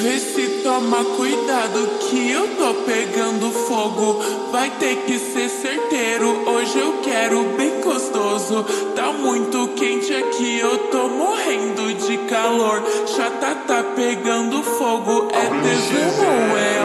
Vê se toma cuidado que eu tô pegando fogo. Vai ter que ser certeiro, hoje eu quero bem gostoso. Tá muito quente aqui, eu tô morrendo de calor. Chata tá pegando fogo, é tesão ou é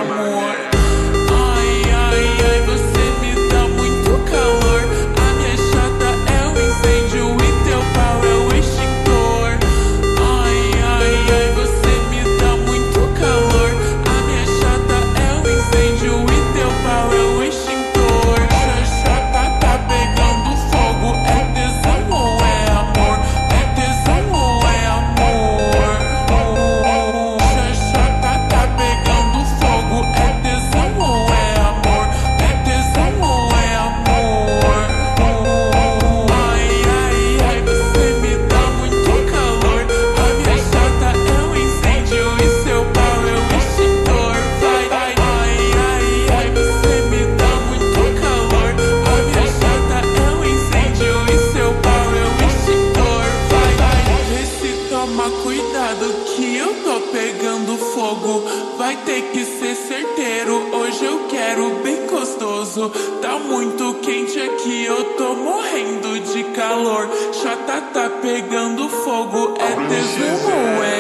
Toma cuidado que eu tô pegando fogo. Vai ter que ser certeiro. Hoje eu quero bem gostoso. Tá muito quente aqui, eu tô morrendo de calor. Chata tá pegando fogo. É tesão ou é?